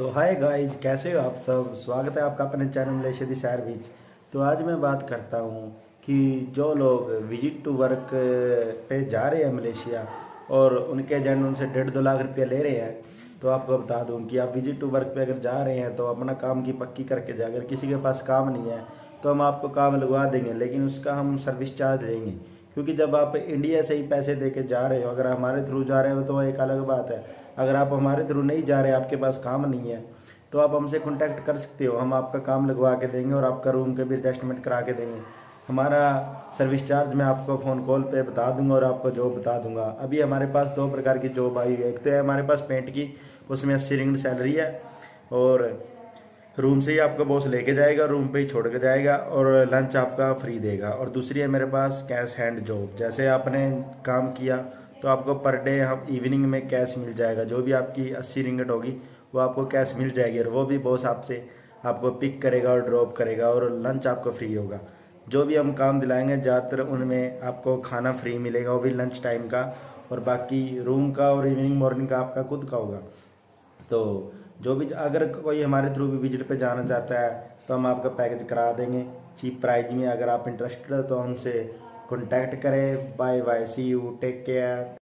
तो हाय गाइज़ कैसे हो आप सब? स्वागत है आपका अपने चैनल मलेशिया दी सैर बीच तो आज मैं बात करता हूँ कि जो लोग विज़िट टू वर्क पे जा रहे हैं मलेशिया और उनके एजेंट उनसे डेढ़ दो लाख रुपया ले रहे हैं तो आपको बता दूँ कि आप विज़िट टू वर्क पे अगर जा रहे हैं तो अपना काम की पक्की करके जाए। अगर किसी के पास काम नहीं है तो हम आपको काम लगवा देंगे, लेकिन उसका हम सर्विस चार्ज लेंगे क्योंकि जब आप इंडिया से ही पैसे दे के जा रहे हो, अगर हमारे थ्रू जा रहे हो तो एक अलग बात है। अगर आप हमारे थ्रू नहीं जा रहे, आपके पास काम नहीं है तो आप हमसे कॉन्टैक्ट कर सकते हो। हम आपका काम लगवा के देंगे और आपका रूम के भी एडजस्टमेंट करा के देंगे। हमारा सर्विस चार्ज मैं आपको फ़ोन कॉल पे बता दूँगा और आपको जॉब बता दूँगा। अभी हमारे पास दो प्रकार की जॉब आई हुई है। एक तो है हमारे पास पेंट की, उसमें अस्सी रिंग सैलरी है और रूम से ही आपका बॉस लेके जाएगा रूम पे ही छोड़ के जाएगा और लंच आपका फ्री देगा। और दूसरी है मेरे पास कैश हैंड जॉब जैसे आपने काम किया तो आपको पर डे हम इवनिंग में कैश मिल जाएगा। जो भी आपकी अस्सी रिंगट होगी, वो आपको कैश मिल जाएगी और वो भी बॉस आपसे आपको पिक करेगा और ड्रॉप करेगा और लंच आपको फ्री होगा। जो भी हम काम दिलाएँगे, ज़्यादातर उनमें आपको खाना फ्री मिलेगा, वो भी लंच टाइम का और बाकी रूम का और इवनिंग मॉर्निंग का आपका खुद का होगा। तो जो भी, अगर कोई हमारे थ्रू भी विज़िट पे जाना चाहता है तो हम आपका पैकेज करा देंगे। चीप प्राइस में अगर आप इंटरेस्टेड हो तो हमसे कॉन्टैक्ट करें। Bye bye see you take care